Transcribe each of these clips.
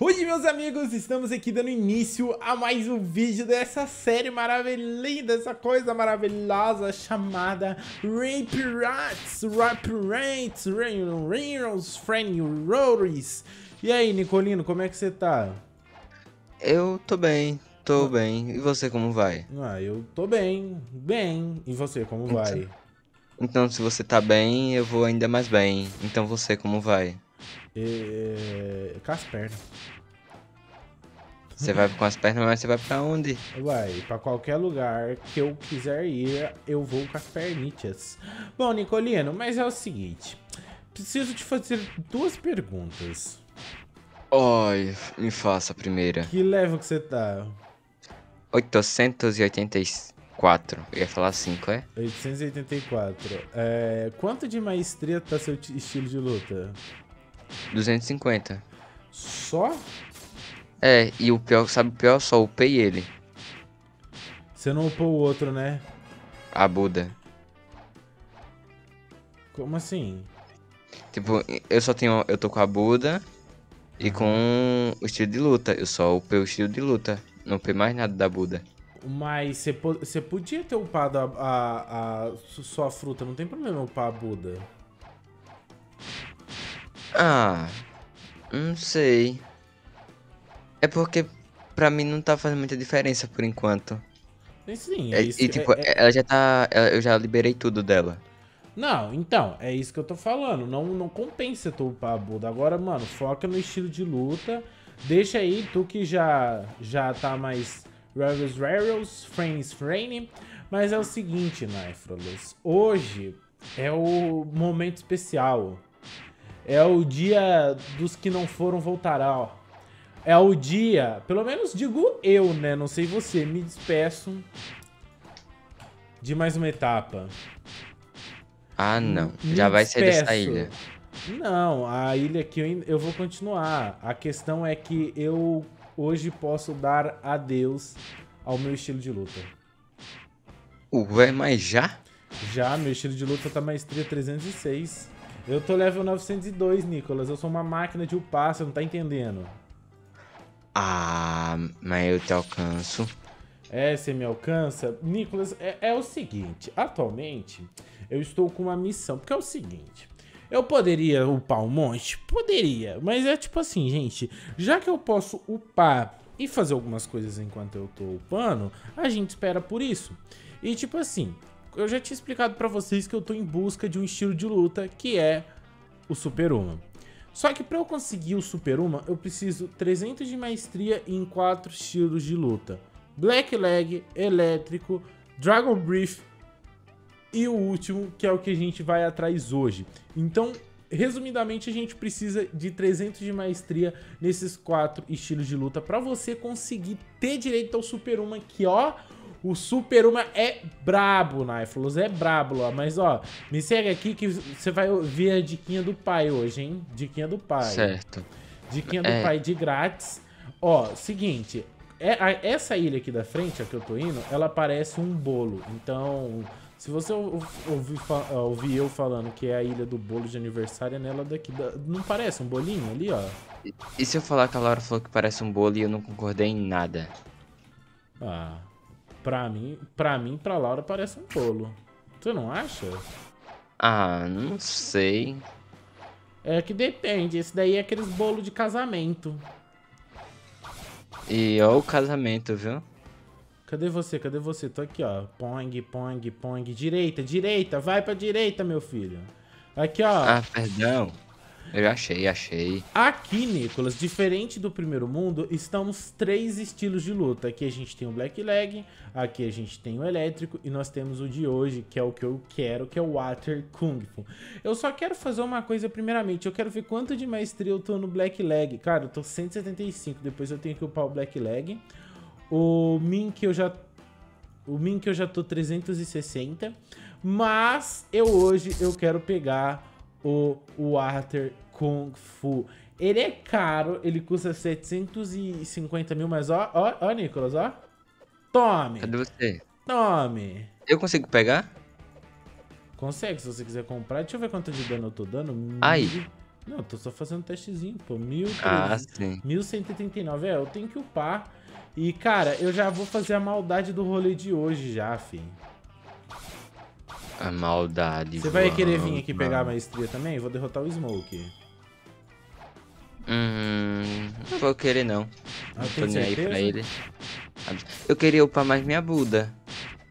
Hoje, meus amigos, estamos aqui dando início a mais um vídeo dessa série maravilhosa, essa coisa maravilhosa chamada Rape Rats, Rape Rats, Rhinos, Friendly Rotors. E aí, Nicolino, como é que você tá? Eu tô bem, tô bem. E você, como vai? Ah, eu tô bem, bem. E você, como vai? Então, se você tá bem, eu vou ainda mais bem. Então, você, como vai? É... Com as pernas. Você vai com as pernas, mas você vai pra onde? Vai, pra qualquer lugar que eu quiser ir, eu vou com as pernitas. Bom, Nicolino, mas é o seguinte. Preciso te fazer duas perguntas. Oi, me faça a primeira. Que level que você tá? 884. Eu ia falar 5, é? 884. É, quanto de maestria tá seu estilo de luta? 250. Só? É, e o pior, sabe o pior? Só upei ele. Você não upou o outro, né? A Buda. Como assim? Tipo, eu só tenho. Eu tô com a Buda e com o estilo de luta. Eu só upei o estilo de luta. Não upei mais nada da Buda. Mas você, você podia ter upado a, a, a sua fruta, não tem problema upar a Buda. Ah, não sei. É porque pra mim não tá fazendo muita diferença por enquanto. Sim, é, é isso, e tipo, é, é... ela já tá. Eu já liberei tudo dela. Não, então, é isso que eu tô falando. Não, não compensa tu upar a Buda. Agora, mano, foca no estilo de luta. Deixa aí, tu que já, já tá mais Raros Raros, Frames Frame. Mas é o seguinte, Nifrolos. Hoje é o momento especial. É o dia dos que não foram voltarão. É o dia, pelo menos digo eu, né? Não sei você, me despeço de mais uma etapa. Ah, não. Me Já vai despeço. ser dessa ilha. Não, a ilha aqui eu, eu vou continuar. A questão é que eu hoje posso dar adeus ao meu estilo de luta. Ué, mas já? Já, meu estilo de luta tá maestria 306. Eu tô level 902, Nicolas. Eu sou uma máquina de upar, você não tá entendendo. Ah, mas eu te alcanço. É, você me alcança? Nicolas, é, é o seguinte. Atualmente, eu estou com uma missão. Porque é o seguinte. Eu poderia upar um monte? Poderia. Mas é tipo assim, gente. Já que eu posso upar e fazer algumas coisas enquanto eu tô upando, a gente espera por isso. E tipo assim, eu já tinha explicado para vocês que eu tô em busca de um estilo de luta que é o Super Uma. Só que para eu conseguir o Super Uma, eu preciso 300 de maestria em quatro estilos de luta. Black Leg, Elétrico, Dragon Breath e o último, que é o que a gente vai atrás hoje. Então, resumidamente, a gente precisa de 300 de maestria nesses quatro estilos de luta para você conseguir ter direito ao Super Uma, que ó, o Super Uma é brabo, Niflos, é brabo lá. Mas, ó, me segue aqui que você vai ver a diquinha do pai hoje, hein? Diquinha do pai. Certo. Diquinha do é... pai de grátis. Ó, seguinte, é, essa ilha aqui da frente, a que eu tô indo, ela parece um bolo. Então, se você ouvir, ouvir eu falando que é a ilha do bolo de aniversário, é nela daqui. Não parece um bolinho ali, ó? E, e se eu falar que a Laura falou que parece um bolo e eu não concordei em nada? Ah, Pra mim, pra mim, pra Laura parece um bolo. Você não acha? Ah, não sei. É que depende. Esse daí é aqueles bolo de casamento. E ó o casamento, viu? Cadê você? Cadê você? Tô aqui, ó. Pong, pong, pong. Direita, direita. Vai pra direita, meu filho. Aqui, ó. Ah, perdão. Eu achei, achei. Aqui, Nicolas, diferente do primeiro mundo, estamos três estilos de luta. Aqui a gente tem o Black Leg, aqui a gente tem o elétrico e nós temos o de hoje, que é o que eu quero, que é o Water Kung Fu. Eu só quero fazer uma coisa primeiramente, eu quero ver quanto de maestria eu tô no Black Leg. Cara, eu tô 175, depois eu tenho que upar o Black Leg. O Min que eu já o Min que eu já tô 360, mas eu hoje eu quero pegar o Water Kung Fu. Ele é caro, ele custa 750 mil, mas ó, ó, ó, Nicolas, ó. Tome. Cadê você? Tome. Eu consigo pegar? Consegue, se você quiser comprar. Deixa eu ver quanto de dano eu tô dando. Aí. Não, eu tô só fazendo testezinho, pô. Mil, Ah, sim. 1139. É, eu tenho que upar. E, cara, eu já vou fazer a maldade do rolê de hoje já, fi. A maldade. Você vai querer vir aqui pegar a maestria também? Vou derrotar o Smoke. Hum. Não vou querer, não. Ah, Não tô nem aí pra ele. Eu queria upar mais minha Buda.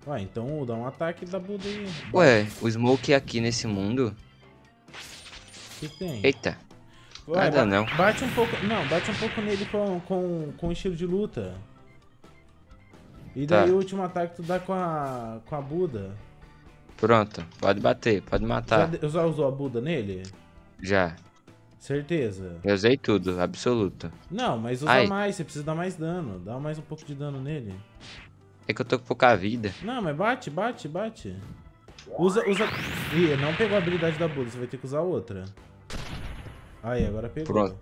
Ué, então dá um ataque da Buda aí. Ué, o Smoke aqui nesse mundo. O que tem? Eita. Ué, nada não. Bate um pouco. Não, bate um pouco nele com, com, com estilo de luta. E Tá. daí o último ataque tu dá com a. com a Buda. Pronto. Pode bater, pode matar. já usou a Buda nele? Já. Certeza. Eu usei tudo, absoluto. Não, mas usa Ai. mais, você precisa dar mais dano. Dá mais um pouco de dano nele. É que eu tô com pouca vida. Não, mas bate, bate, bate. Usa, usa. Ih, não pegou a habilidade da Buda, você vai ter que usar outra. Aí, agora pegou. Pronto.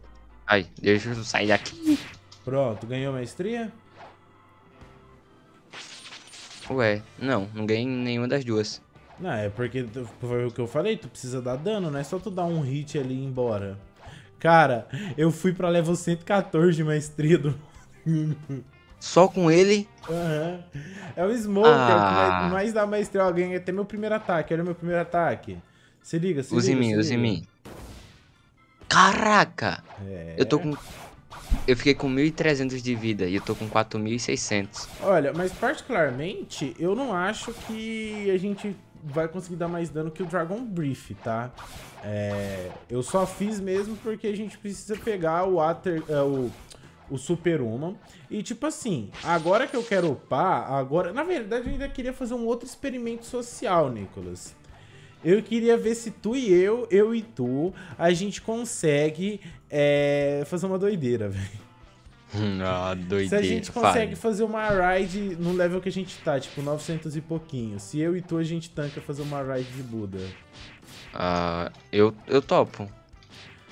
Ai, deixa eu sair daqui. Pronto, ganhou maestria? Ué, não, não ganhei nenhuma das duas. Não, é porque foi o que eu falei, tu precisa dar dano, não é só tu dar um hit ali e ir embora. Cara, eu fui pra level 114 de maestria do. Só com ele? Aham. É o Smoke, é que Ah. mais, mais dá maestria. Ó, ganhei até meu primeiro ataque, olha o meu primeiro ataque. Se liga, se Use em liga. mim, se use em mim. Caraca! É. Eu tô com. Eu fiquei com 1.300 de vida e eu tô com 4.600. Olha, mas particularmente, eu não acho que a gente vai conseguir dar mais dano que o Dragon Brief, tá? É, eu só fiz mesmo porque a gente precisa pegar o Water, é, o, o Super Human. E tipo assim, agora que eu quero upar, agora. Na verdade, eu ainda queria fazer um outro experimento social, Nicolas. Eu queria ver se tu e eu, eu e tu, a gente consegue é, fazer uma doideira, velho. Ah, doideira. Se a gente consegue fazer uma ride no level que a gente tá, tipo 900 e pouquinho. Se eu e tu a gente tanca fazer uma ride de Buda. Ah, eu, eu topo.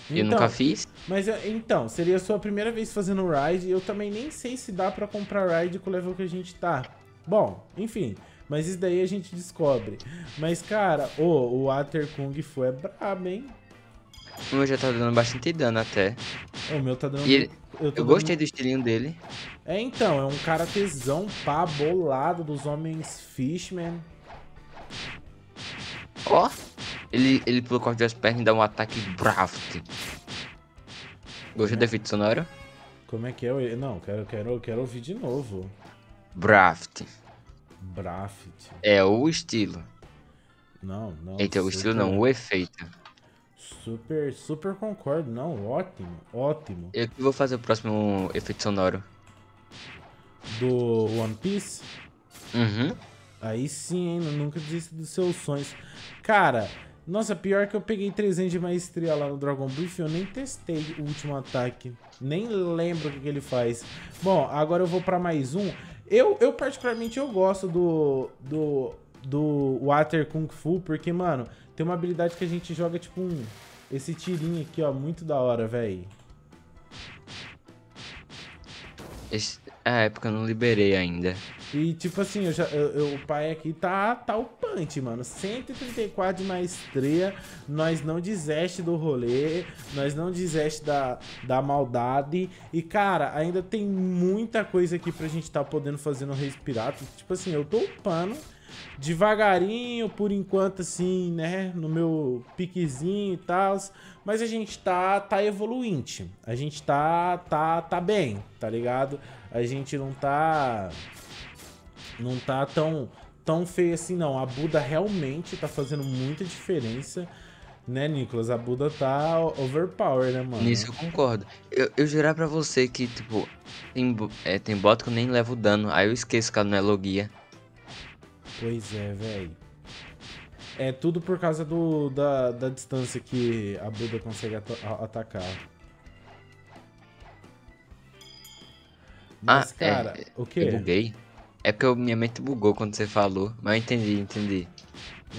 eu Então, nunca fiz. Mas então, seria a sua primeira vez fazendo ride. Eu também nem sei se dá pra comprar ride com o level que a gente tá. Bom, enfim. Mas isso daí a gente descobre. Mas, cara, ô, o Ater Kung Fu é brabo, hein? O meu já tá dando bastante dano até. O meu tá dando. E ele- Eu dando- gostei do estilinho dele. É, então, é um karatezão pá bolado dos homens Fishman. Ó. Ele, ele pula com as duas pernas e dá um ataque braft. Gostou do efeito sonoro? Como é que é? o- Não, quero, quero, quero ouvir de novo. Braft. Braft. É o estilo. Não, não. Eita, o estilo não, o efeito. Super, super concordo. Não, ótimo, ótimo. Eu que vou fazer o próximo efeito sonoro. Do One Piece? Uhum. Aí sim, hein? Nunca desista dos seus sonhos. Cara, nossa, pior que eu peguei 300 de maestria lá no Dragon Brief, eu nem testei o último ataque. Nem lembro o que, que ele faz. Bom, agora eu vou pra mais um. Eu, eu particularmente, eu gosto do, do, do Water Kung Fu, porque, mano, tem uma habilidade que a gente joga, tipo, um... Esse tirinho aqui, ó, muito da hora, velho. Esse- É, época eu não liberei ainda. E tipo assim, eu já, eu- eu- o pai aqui tá, tá o punch, mano. 134 de maestria. Nós não deseste do rolê. Nós não deseste da, da maldade. E, cara, ainda tem muita coisa aqui pra gente tá podendo fazer no Reis Pirata. Tipo assim, eu tô upando devagarinho, por enquanto, assim, né? No meu piquezinho e tal. Mas a gente tá, tá evoluinte. A gente tá, tá, tá bem, tá ligado? A gente não tá não tá tão, tão feio assim, não. A Buda realmente tá fazendo muita diferença, né, Nicolas? A Buda tá overpower, né, mano? Nisso eu concordo. Eu, eu jurar pra você que, tipo, tem, é, tem bot que eu nem levo dano. Aí eu esqueço que ela não é logia. Pois é, velho. É tudo por causa do, da, da distância que a Buda consegue ata- a- atacar. Mas, ah, cara, é, o eu quê? buguei. É porque eu- minha mente bugou quando você falou. Mas eu entendi, entendi.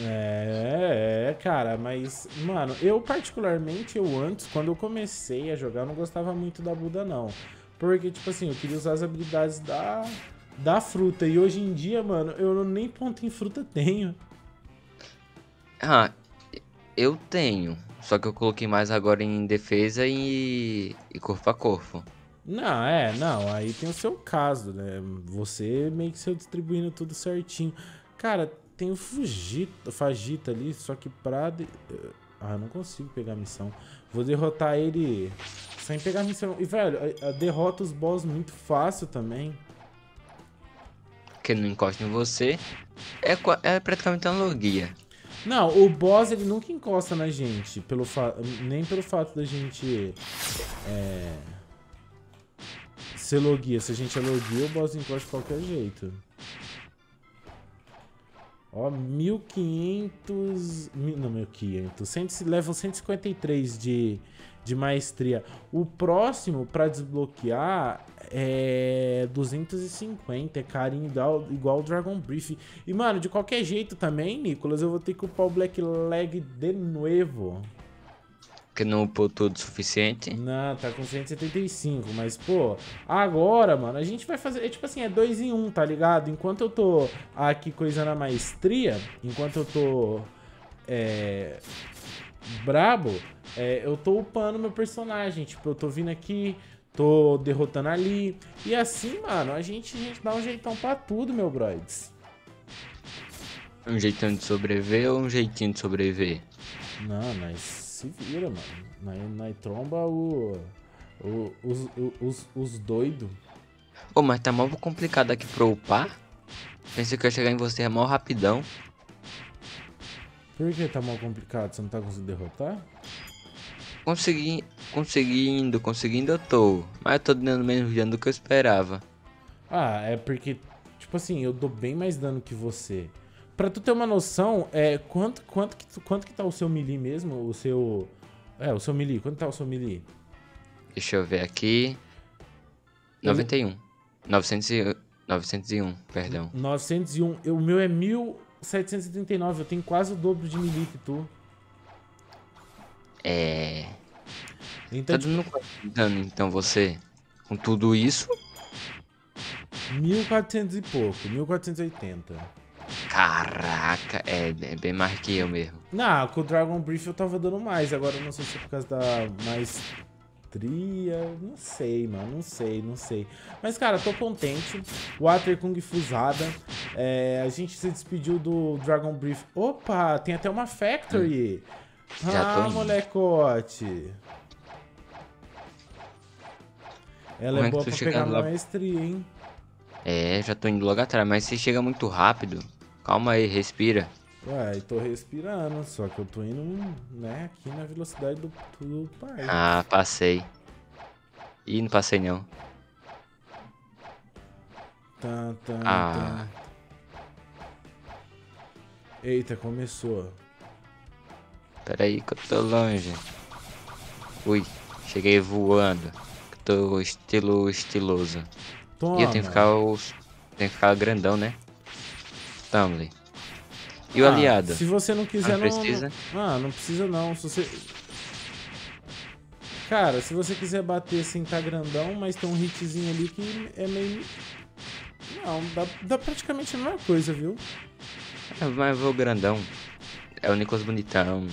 É, é, cara, mas, mano, eu particularmente, eu antes, quando eu comecei a jogar, eu não gostava muito da Buda, não. Porque, tipo assim, eu queria usar as habilidades da, da fruta. E hoje em dia, mano, eu nem ponto em fruta tenho. Ah, eu tenho. Só que eu coloquei mais agora em defesa e, e corpo a corpo. Não, é, não, aí tem o seu caso, né? Você meio que saiu distribuindo tudo certinho. Cara, tem o Fugita, Fagita ali, só que pra. De... Ah, eu não consigo pegar a missão. Vou derrotar ele sem pegar a missão. E, velho, derrota os boss muito fácil também. Que não encosta em você. É, é praticamente uma logia. Não, o boss ele nunca encosta na gente, pelo fa... nem pelo fato da gente é... ser logia. Se a gente é logia, o boss encosta de qualquer jeito. Ó, 1500... Não, 1500. 100, level 153 de, de maestria. O próximo pra desbloquear é 250, é carinho igual, igual o Dragon Brief. E, mano, de qualquer jeito também, Nicolas, eu vou ter que upar o Black Leg de novo. Que não upou tudo o suficiente? Não, tá com 175, mas, pô, agora, mano, a gente vai fazer, é tipo assim, é dois em um, tá ligado? Enquanto eu tô aqui coisando a maestria, enquanto eu tô, é, brabo, é, eu tô upando meu personagem, tipo, eu tô vindo aqui, tô derrotando ali. E assim, mano, a gente, a gente dá um jeitão pra tudo, meu broids. Um jeitão de sobreviver ou um jeitinho de sobreviver? Não, mas se vira, mano. Nós, nós tromba o, o, os, os, os doidos. Ô, mas tá mó complicado aqui pra upar. Pensei que ia chegar em você é mó rapidão. Por que tá mal complicado? Você não tá conseguindo derrotar? Consegui, conseguindo, conseguindo eu tô. Mas eu tô dando menos dano do que eu esperava. Ah, é porque, tipo assim, eu dou bem mais dano que você. Pra tu ter uma noção, é, quanto, quanto, que, quanto que tá o seu melee mesmo? O seu... É, o seu melee. Quanto tá o seu melee? Deixa eu ver aqui. 91. 900 901, perdão. 901. O meu é 1739. Eu tenho quase o dobro de melee que tu. É. Então, tá dando quanto dano então você? Com tudo isso? 1400 e pouco, 1480. Caraca, é, é, bem mais que eu mesmo. Não, com o Dragon Brief eu tava dando mais, agora não sei se é por causa da maestria, não sei, mano, não sei, não sei. Mas, cara, tô contente. Water Kung Fusada, é, a gente se despediu do Dragon Brief. Opa, tem até uma Factory. Hum. Já ah, molecote. Ela Como é, é boa pra pegar lá... maestria, hein? É, já tô indo logo atrás, mas se chega muito rápido, calma aí, respira. Ué, tô respirando, só que eu tô indo, né, aqui na velocidade do, do pai. Ah, passei. Ih, não passei não. Tá, tá, ah. tá. Eita, começou. Pera aí que eu tô longe. Ui, cheguei voando. Tô estilo estiloso. Toma. E eu tenho que ficar tenho que ficar grandão, né? Tumblr. E o ah, aliado? Se você não quiser, não, precisa. Não, ah, não precisa não. Se você... Cara, se você quiser bater sem tá grandão, mas tem um hitzinho ali que é meio... Não, dá, dá praticamente a mesma coisa, viu? Mas vou grandão. É o Nicolas Bonitão.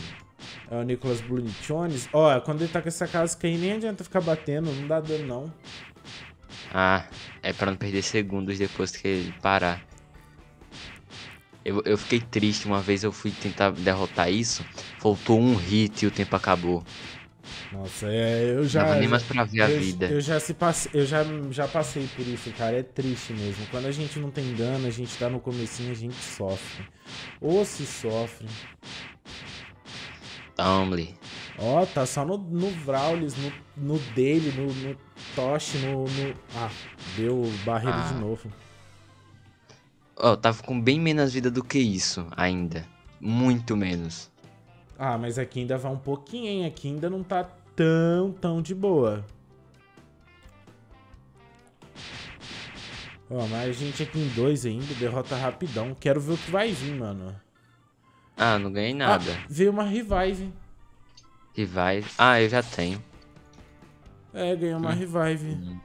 É o Nicolas Blunichones. Ó, quando ele tá com essa casca aí, nem adianta ficar batendo, não dá dano não. Ah, é pra não perder segundos depois que ele parar. Eu, eu fiquei triste uma vez, eu fui tentar derrotar isso, faltou um hit e o tempo acabou. Nossa, é, eu já. Não nem mais pra ver eu, a vida. Eu já, se passe, eu já, já passei por isso, cara. É triste mesmo. Quando a gente não tem dano, a gente tá no comecinho, a gente sofre. Ou se sofre. Tumblr. Ó, tá só no, no Vraulis, no, no dele, no, no Tosh, no, no, Ah, deu barreira ah. de novo. Ó, oh, tava com bem menos vida do que isso ainda. Muito menos. Ah, mas aqui ainda vai um pouquinho, hein? Aqui ainda não tá tão, tão de boa. Ó, mas a gente aqui em dois ainda, derrota rapidão. Quero ver o que vai vir, mano. Ah, não ganhei nada. Ah, veio uma revive. Revive? Ah, eu já tenho. É, ganhei uma hum. revive. Hum.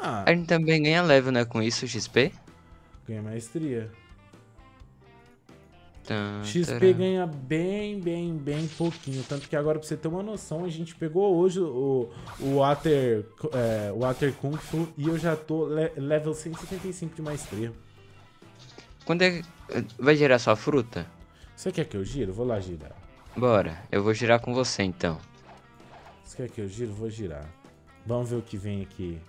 Ah. A gente também ganha level, né? Com isso, XP? Ganha maestria. XP ganha bem, bem, bem pouquinho. Tanto que agora, pra você ter uma noção, a gente pegou hoje o, o Water, é, Water Kung Fu e eu já tô level 175 de maestria. Quando é vai girar sua fruta? Você quer que eu giro? Vou lá girar. Bora, eu vou girar com você então. Você quer que eu giro? Vou girar. Vamos ver o que vem aqui.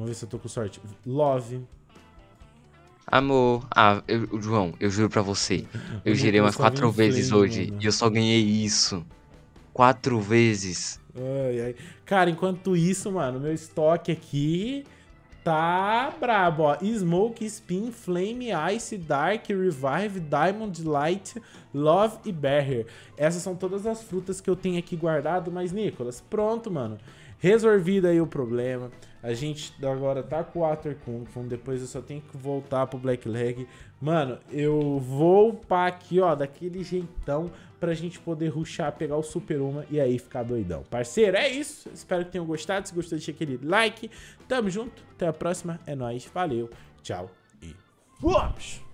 Vamos ver se eu tô com sorte. Love. Amor, ah, eu, João, eu juro pra você. Eu girei umas quatro vezes flame, hoje mano. e eu só ganhei isso. Quatro vezes. Ai, ai. Cara, enquanto isso, mano, meu estoque aqui tá brabo, ó. Smoke, Spin, Flame, Ice, Dark, Revive, Diamond, Light, Love e Barrier. Essas são todas as frutas que eu tenho aqui guardado, mas, Nicolas, pronto, mano. Resolvido aí o problema. A gente agora tá com o Water Kung Fu. Depois eu só tenho que voltar pro Black Leg. Mano, eu vou upar aqui, ó, daquele jeitão pra gente poder ruxar, pegar o Super Uma e aí ficar doidão. Parceiro, é isso. Espero que tenham gostado. Se gostou, deixa aquele like. Tamo junto. Até a próxima. É nóis. Valeu. Tchau. E... Ups!